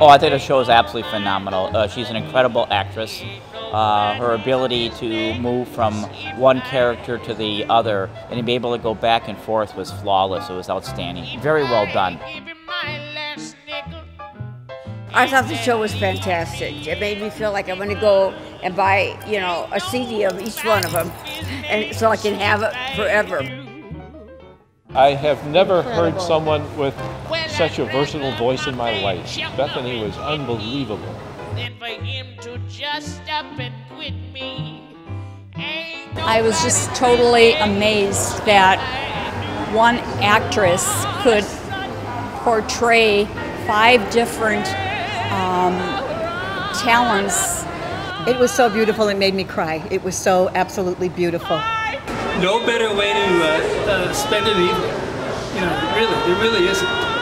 Oh, I think the show is absolutely phenomenal. Uh, she's an incredible actress. Uh, her ability to move from one character to the other and to be able to go back and forth was flawless. It was outstanding. Very well done. give him my last nickel. I thought the show was fantastic. It made me feel like I'm going to go and buy, you know, a CD of each one of them, and so I can have it forever. I have never heard someone with such a versatile voice in my life. Bethany was unbelievable. Then for him to just up and quit me. I was just totally amazed that one actress could portray five different um, talents. It was so beautiful, it made me cry. It was so absolutely beautiful. no better way to uh, uh, spend an evening. You know, really, there really isn't.